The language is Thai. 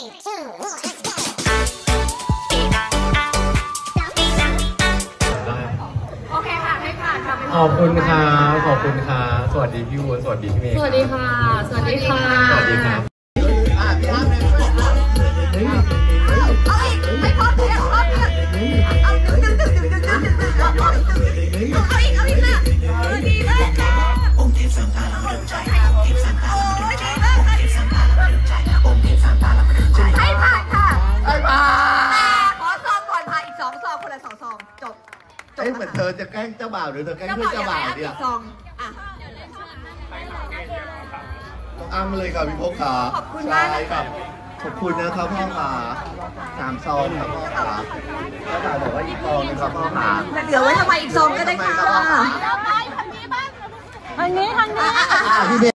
โอเคค่ะให้ผ่านค่ะไขอบคุณค่ะขอบคุณค่ะ สวัสดีพี่วัวสวัสดีพี่เมย์สวัสดีค่ะ สวัสดีค่ะ สวัสดีครับอะพี่อ้ำเลยเฮ้ยเอาอีกไม่พอเพียงพอเพียงเอาดึงดึงดึงดึงดึงดึงดึงเอาอีก องซองคนละสองซองจบจบเอ้ยเหมือนเธอจะแกล้งเจ้าบ่าวหรือเธอแกล้งเจ้าเพื่อบ่าวนเจ้าอยากบ่าวให้อัพเนี่ยอีกซองอะอ้ำเลยครับพี่พกขาขอบคุณมากนะคะใช่ครับขอบคุณนะครับพ่อขาสามซองครับพ่อขาเจ้าบ่าวบอกว่าอีกซองหนึงครับพ่อขาเหลือไว้ทำไมอีกซองก็ได้ค่ะอะพี่เมย์